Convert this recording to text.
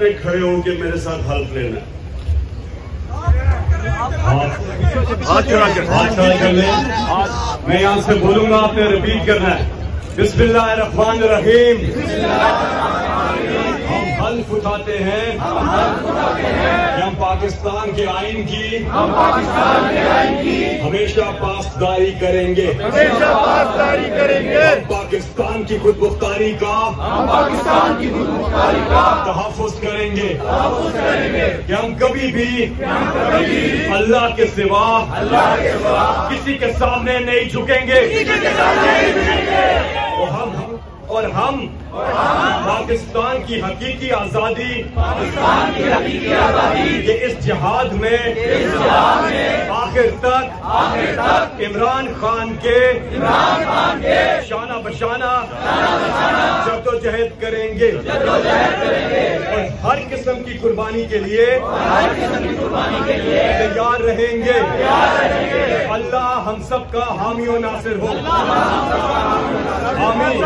में खड़े होके मेरे साथ हल्फ लेना। हाथ चढ़ा कर हाथ चढ़ा कर ले मैं यहाँ से बोलूँगा, आपने रिपीट करना है। बिस्मिल्लाह रहमान रहीम हम हल्फ उठाते हैं। कि हम पाकिस्तान के आइन की। हमेशा पासदारी करेंगे। हमेशा पासदारी करेंगे। हम पाकिस्तान की खुद मुख्तारी का। हम पाकिस्तान की खुद मुख्तारी का। तहफ़ुज़ करेंगे। करेंगे। कि हम कभी भी अल्लाह के सिवा अल्लाह के सिवा किसी के सामने नहीं झुकेंगे। और हम और हम पाकिस्तान की हकीकी आज़ादी पाकिस्तान की हकीकी आज़ादी के इस जिहाद में आखिर तक आखिर तक इमरान खान के इमरान खान के शाना बशाना जद्दोजहद करेंगे। और हर किस्म की कुर्बानी के लिए तैयार रहेंगे। अल्लाह हम सब का हामी और नासिर हो। आमीन।